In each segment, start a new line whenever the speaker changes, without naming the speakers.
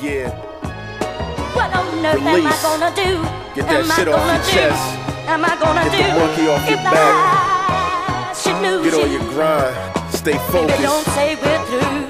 Yeah.
What on earth am I
Release.
gonna do?
Get that
am
shit off your
do?
chest.
Am I gonna
Get
do?
the monkey off your back.
I should lose
Get on
you,
your grind. Stay
baby, don't
focused.
say we're through.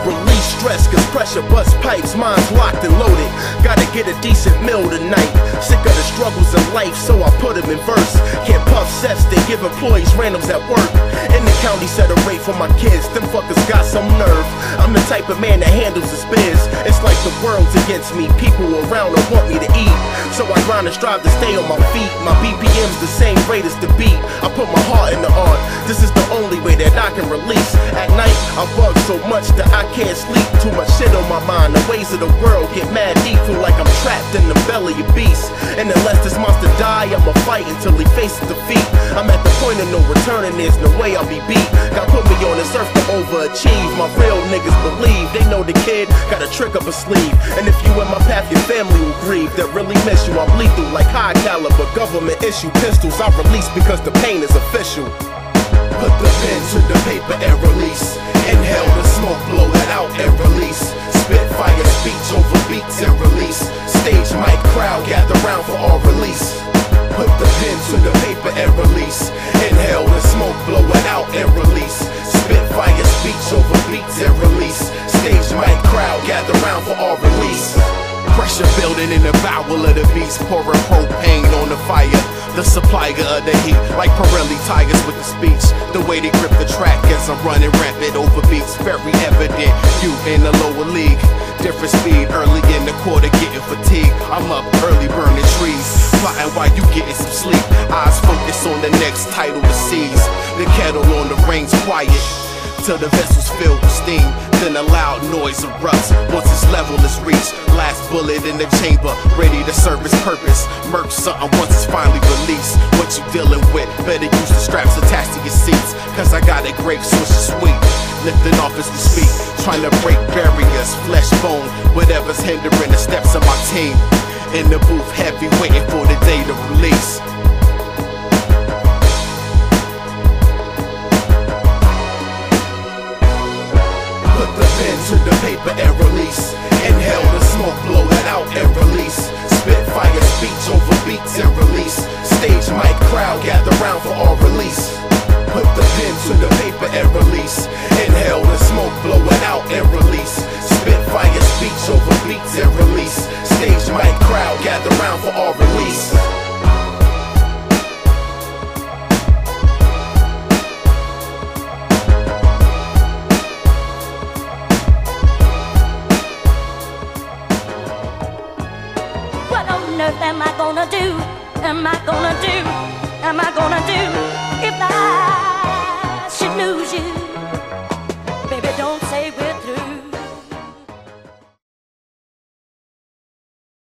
Release stress, cause pressure bust pipes. Mine's locked and loaded. Gotta get a decent meal tonight. Sick of the struggles of life, so I put them in verse. Can't puff sets, they give employees randoms at work. In the county, set a rate for my kids. Them fuckers got some nerve. I'm the type of man that handles his biz. It's like the world's against me. People around don't want me to eat. So I grind and strive to stay on my feet. My BPM's the same rate as the beat. I put my heart in the art. This is the only way that I can release. At night, I bug so much that I can't sleep. Too much shit on my mind. The ways of the world get mad deep. Feel like I'm trapped in the belly of beasts. And unless this monster die, I'ma fight until he faces defeat. I'm at the point of no return, and there's no way I'll be beat. God put me on this earth to overachieve. My real niggas believe they know the kid got a trick up his sleeve. And if you in my path, your family will grieve. That really miss you. I'm lethal like high caliber government issue pistols. I release because the pain is official. Put the pen to the paper and release. Inhale the smoke, In the bowel of the beast, pouring propane on the fire. The supplier of the heat, like Pirelli tigers with the speech. The way they grip the track as I'm running rapid over beats, very evident. You in the lower league, different speed, early in the quarter, getting fatigued. I'm up early, burning trees, plotting while you getting some sleep. Eyes focus on the next title to seize. The kettle on the range quiet till the vessel's filled with steam. Then a loud noise erupts once its level is reached. Last bullet in the chamber, ready to serve its purpose. Murk something once it's finally released. What you dealing with? Better use the straps attached to your seats. Cause I got a grape switch sweet. Lifting off as we speak, trying to break barriers, flesh bone, whatever's hindering the steps of my team. In the booth, heavy, waiting for the day to release. To the paper and release. Inhale the smoke, blow it out and release. Spit fire speech over beats and release. Stage mic crowd gather round for all release. Put the pen to the paper and release. Inhale the smoke, blow it out and release. Spit fire speech over beats and release. Stage mic crowd gather round for all release.
Am I gonna do? Am I gonna do?